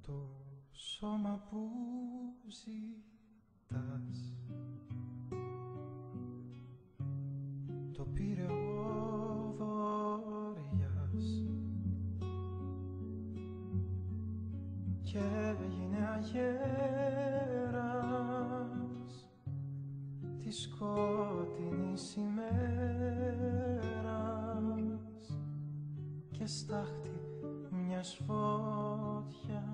Το σώμα που ζητάς Το πήρε ο βορειάς Και έγινε αγέρας Της σκότεινης ημέρας Και στάχτη μιας φωτιάς.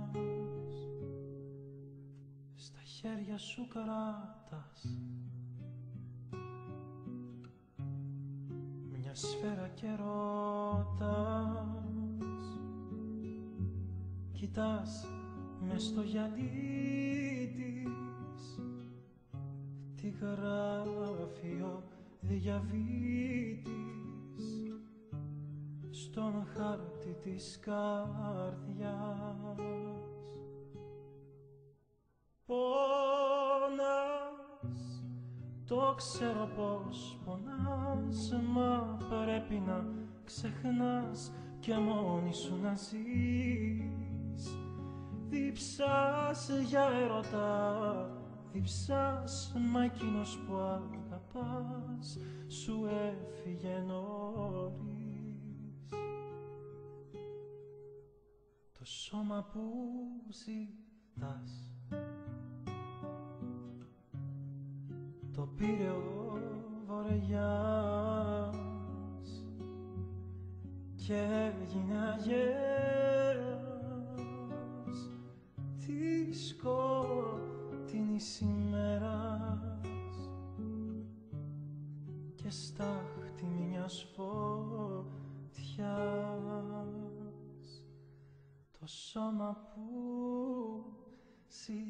Στα χέρια σου κράτας Μια σφαίρα καιρότας Κοιτάς μες στο γυαλί της Τι γράφει ο διαβήτης στον χάρτη της καρδιάς. Πόνας, το ξέρω πως πονάς Μα πρέπει να ξεχνάς και μόνη σου να ζεις. Διψάς για ερωτά, διψάς Μα εκείνος που αγαπάς σου έφυγε το σώμα που ζητάς. Το πήρε ο βορειάς και έγινε αγέρας. Τη σκότεινης ημέρας και στάχτη μιας φωτιάς το σώμα που ζητάς